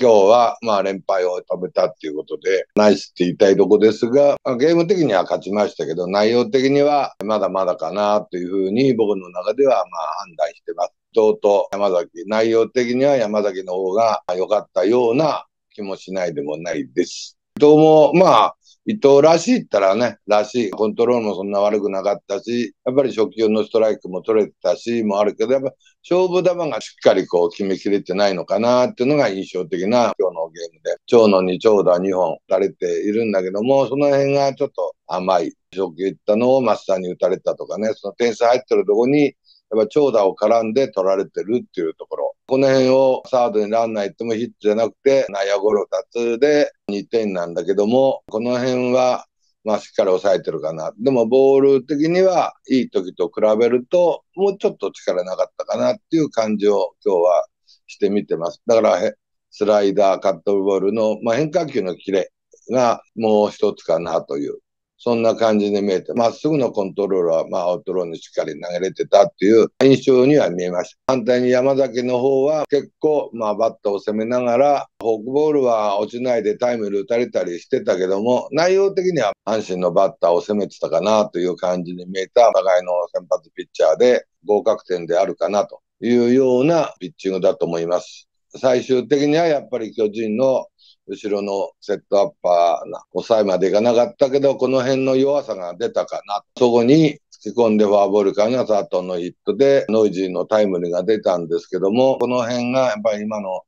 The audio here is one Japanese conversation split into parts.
今日はまあ連敗を止めたっていうことで、ナイスって言いたいとこですが、ゲーム的には勝ちましたけど、内容的にはまだまだかなというふうに僕の中ではまあ判断してます。とうと山崎、内容的には山崎の方が良かったような気もしないでもないです。どうも、まあ、伊藤らしいったらね、らしい。コントロールもそんな悪くなかったし、やっぱり初球のストライクも取れてたし、もあるけど、やっぱ勝負球がしっかりこう決めきれてないのかなっていうのが印象的な今日のゲームで、長野に長打2本打たれているんだけども、その辺がちょっと甘い。初球いったのをマスターに打たれたとかね、その点数入ってるとこにやっぱ長打を絡んで取られてるっていうところ。この辺をサードにランナー行ってもヒットじゃなくて、内野ゴロ2つで2点なんだけども、この辺は、まあしっかり抑えてるかな。でもボール的にはいい時と比べると、もうちょっと力なかったかなっていう感じを今日はしてみてます。だからスライダー、カットボールの、まあ、変化球のキレがもう一つかなというそんな感じに見えて、まっすぐのコントロールは、まあ、アウトローにしっかり投げれてたっていう印象には見えました。反対に山崎の方は結構、まあ、バットを攻めながら、フォークボールは落ちないでタイムリー打たれたりしてたけども、内容的には阪神のバッターを攻めてたかなという感じに見えた、お互いの先発ピッチャーで合格点であるかなというようなピッチングだと思います。最終的にはやっぱり巨人の後ろのセットアッパーな抑えまでいかなかったけど、この辺の弱さが出たかな。そこに突き込んでフォアボールからが佐藤のヒットで、ノイジーのタイムリーが出たんですけども、この辺がやっぱり今の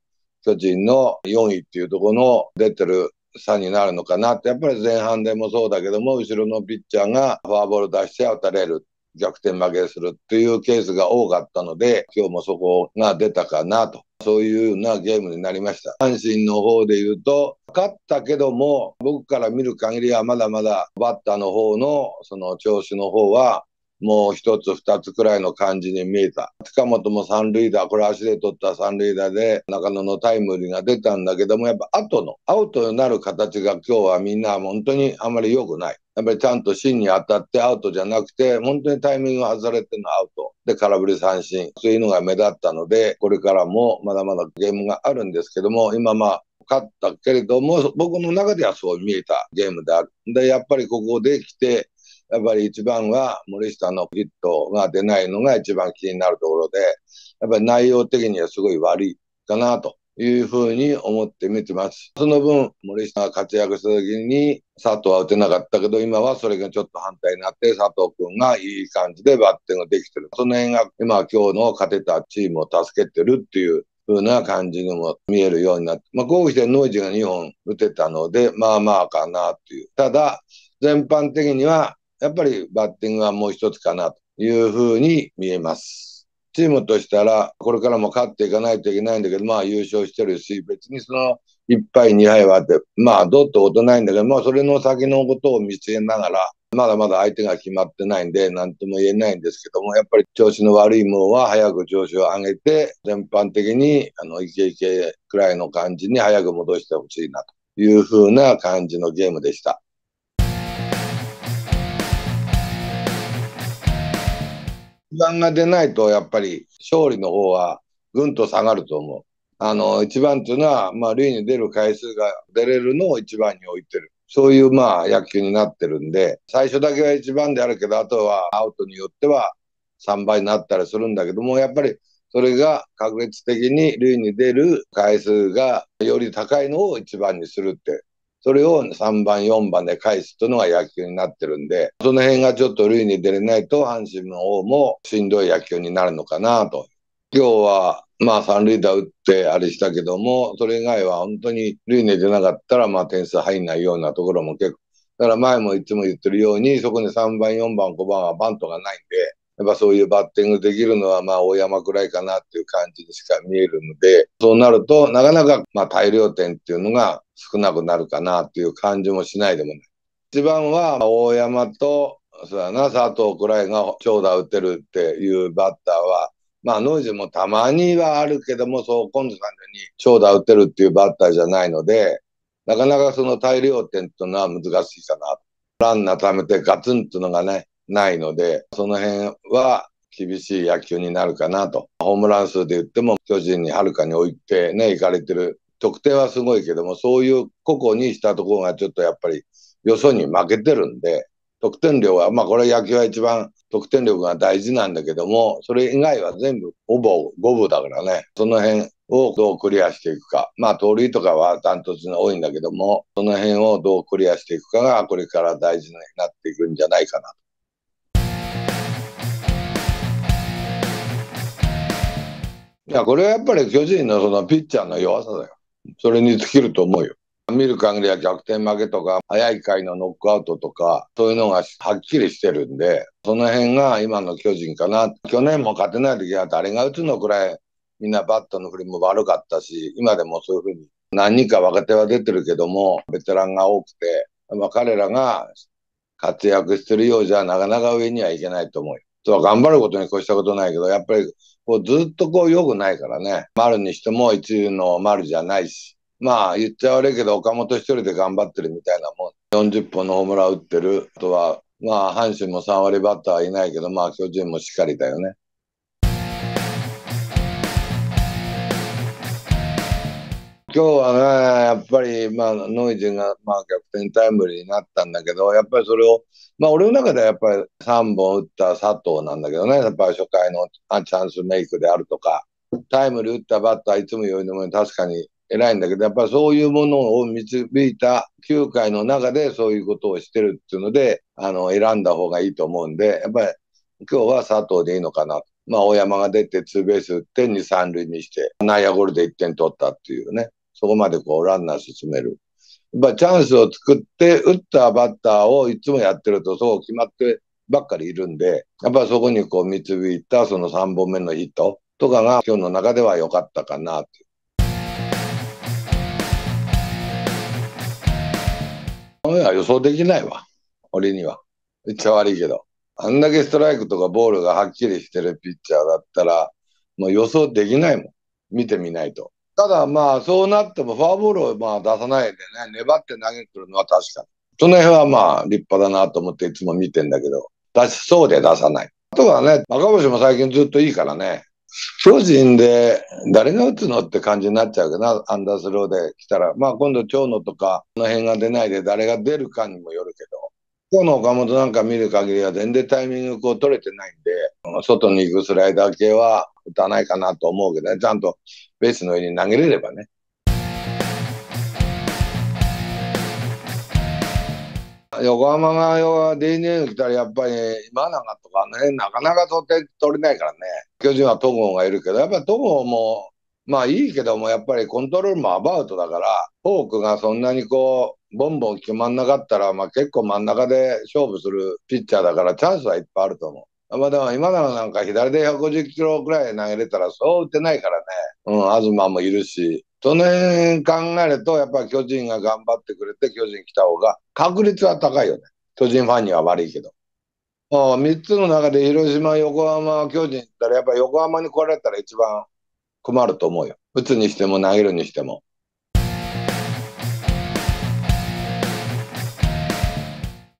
巨人の4位っていうところの出てる差になるのかなって、やっぱり前半でもそうだけども、後ろのピッチャーがフォアボール出して打たれる。逆転負けするっていうケースが多かったので、今日もそこが出たかなとそういうようなゲームになりました。阪神の方で言うと、勝ったけども、僕から見る限りはまだまだバッターの方のその調子の方は、もう一つ二つくらいの感じに見えた。近本も三塁打、これ足で取った三塁打で中野のタイムリーが出たんだけども、やっぱ後のアウトになる形が今日はみんな本当にあまり良くない。やっぱりちゃんと芯に当たってアウトじゃなくて、本当にタイミング外れてのアウト。で、空振り三振。そういうのが目立ったので、これからもまだまだゲームがあるんですけども、今まあ、勝ったけれども、僕の中ではそう見えたゲームである。で、やっぱりここで来て、やっぱり一番は森下のヒットが出ないのが一番気になるところで、やっぱり内容的にはすごい悪いかなというふうに思って見てます。その分、森下が活躍した時に佐藤は打てなかったけど、今はそれがちょっと反対になって、佐藤君がいい感じでバッティングできてる。その辺が今今日の勝てたチームを助けてるっていう風な感じにも見えるようになって、まあ、こうしてノイジーが2本打てたので、まあまあかなっていう。ただ、全般的にはやっぱりバッティングはもう一つかなというふうに見えます。チームとしたら、これからも勝っていかないといけないんだけど、まあ優勝してるし、別にその1敗2敗はあって、まあどうっとことないんだけど、まあそれの先のことを見据えながら、まだまだ相手が決まってないんで、なんとも言えないんですけども、やっぱり調子の悪いものは早く調子を上げて、全般的に、あの、イケイケくらいの感じに早く戻してほしいなというふうな感じのゲームでした。番が出ないと、やっぱり勝利の方はぐんと下がると思う。あの、一番っていうのは、まあ、塁に出る回数が出れるのを一番に置いてる。そういう、まあ、野球になってるんで、最初だけは一番であるけど、あとはアウトによっては3倍になったりするんだけども、やっぱりそれが確率的に塁に出る回数がより高いのを一番にするってそれを3番、4番で返すというのが野球になってるんで、その辺がちょっと塁に出れないと、阪神の方もしんどい野球になるのかなと。今日は、まあ三塁打打ってあれしたけども、それ以外は本当に塁に出なかったら、まあ点数入んないようなところも結構。だから前もいつも言ってるように、そこに3番、4番、5番はバントがないんで、やっぱそういうバッティングできるのは、まあ、大山くらいかなっていう感じにしか見えるので、そうなると、なかなか、まあ、大量点っていうのが少なくなるかなっていう感じもしないでもない。一番は、大山と、そうだな、佐藤くらいが長打打てるっていうバッターは、まあ、ノイズもたまにはあるけども、そう、今度さんに長打打てるっていうバッターじゃないので、なかなかその大量点っていうのは難しいかな。ランナー貯めてガツンっていうのがね、ないので、その辺は厳しい野球になるかなと。ホームラン数で言っても巨人にはるかに置いてね、行かれてる得点はすごいけども、そういう個々にしたところがちょっとやっぱりよそに負けてるんで、得点量は、まあこれ野球は一番得点力が大事なんだけども、それ以外は全部ほぼ五分だからね、その辺をどうクリアしていくか。まあ盗塁とかはダントツに多いんだけども、その辺をどうクリアしていくかがこれから大事になっていくんじゃないかなと。いや、これはやっぱり巨人のそのピッチャーの弱さだよ。それに尽きると思うよ。見る限りは逆転負けとか、早い回のノックアウトとか、そういうのがはっきりしてるんで、その辺が今の巨人かな。去年も勝てない時は誰が打つのくらい、みんなバットの振りも悪かったし、今でもそういうふうに何人か若手は出てるけども、ベテランが多くて、まあ、彼らが活躍してるようじゃなかなか上にはいけないと思うよ。そう頑張ることに越したことないけど、やっぱりこうずっとこう良くないからね。丸にしても一流の丸じゃないし。まあ言っちゃ悪いけど、岡本一人で頑張ってるみたいなもん。40本のホームラン打ってる。あとは、まあ阪神も3割バッターはいないけど、まあ巨人もしっかりだよね。今日はね、やっぱり、まあ、ノイジーが、まあ、逆転タイムリーになったんだけど、やっぱりそれを、まあ、俺の中ではやっぱり3本打った佐藤なんだけどね、やっぱり初回のチャンスメイクであるとか、タイムリー打ったバッターいつもよりも確かに偉いんだけど、やっぱりそういうものを導いた9回の中でそういうことをしてるっていうので、あの、選んだ方がいいと思うんで、やっぱり今日は佐藤でいいのかな。まあ、大山が出てツーベース打って2、3塁にして、内野ゴールで1点取ったっていうね。そこまでこうランナー進める。やっチャンスを作って打ったバッターをいつもやってるとそう決まってばっかりいるんで、やっぱそこにこう導いたその3本目のヒットとかが今日の中では良かったかなって。いや予想できないわ。俺には。めっちゃ悪いけど。あんだけストライクとかボールがはっきりしてるピッチャーだったら、もう予想できないもん。見てみないと。ただまあ、そうなってもフォアボールをまあ出さないでね、粘って投げてるのは確かに。その辺はまあ、立派だなと思っていつも見てんだけど、出しそうで出さない。あとはね、赤星も最近ずっといいからね、巨人で誰が打つのって感じになっちゃうけどな、アンダースローで来たら。まあ今度長野とか、この辺が出ないで誰が出るかにもよるけど、今日の岡本なんか見る限りは全然タイミングこう取れてないんで、外に行くスライダー系は打たないかなと思うけどね、ちゃんとベースの上に投げれればね。横浜が要は DNA 来たらやっぱり今永とかね、なかなか取って取れないからね。巨人は戸郷がいるけど、やっぱり戸郷もまあいいけども、やっぱりコントロールもアバウトだから、フォークがそんなにこう、ボンボン決まんなかったら、まあ結構真ん中で勝負するピッチャーだから、チャンスはいっぱいあると思う。まあでも今永なんか左で150キロぐらい投げれたらそう打てないからね。うん、東もいるし。その辺考えると、やっぱり巨人が頑張ってくれて、巨人来た方が確率は高いよね。巨人ファンには悪いけど。あ3つの中で広島、横浜、巨人ったら、やっぱり横浜に来られたら一番困ると思うよ。打つにしても投げるにしても。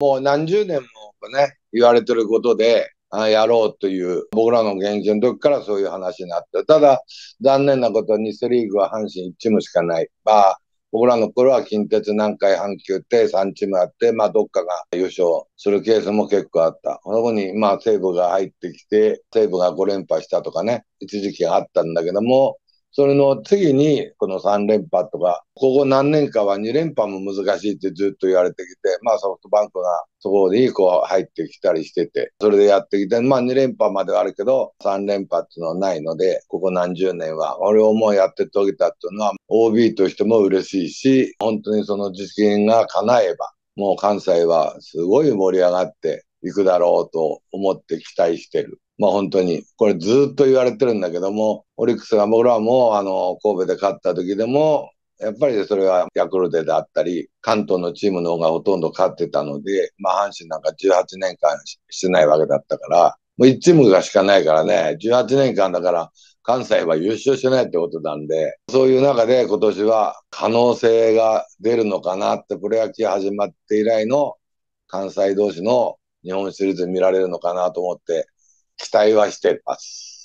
もう何十年もね、言われてることで、やろうという、僕らの現役の時からそういう話になって、ただ、残念なことにセリーグは阪神1チームしかない。まあ、僕らの頃は近鉄南海阪急って3チームあって、まあどっかが優勝するケースも結構あった。そこにまあ西武が入ってきて、西武が5連覇したとかね、一時期があったんだけども、それの次に、この3連覇とか、ここ何年かは2連覇も難しいってずっと言われてきて、まあソフトバンクがそこにこう入ってきたりしてて、それでやってきて、まあ2連覇まではあるけど、3連覇っていうのはないので、ここ何十年は、俺をもうやって遂げたっていうのは、OB としても嬉しいし、本当にその実現が叶えば、もう関西はすごい盛り上がっていくだろうと思って期待してる。まあ本当に、これずっと言われてるんだけども、オリックスが僕らもあの神戸で勝った時でも、やっぱりそれはヤクルトであったり、関東のチームの方がほとんど勝ってたので、まあ阪神なんか18年間してないわけだったから、もう1チームがしかないからね、18年間だから関西は優勝してないってことなんで、そういう中で今年は可能性が出るのかなって、プロ野球始まって以来の関西同士の日本シリーズ見られるのかなと思って、期待はしてます。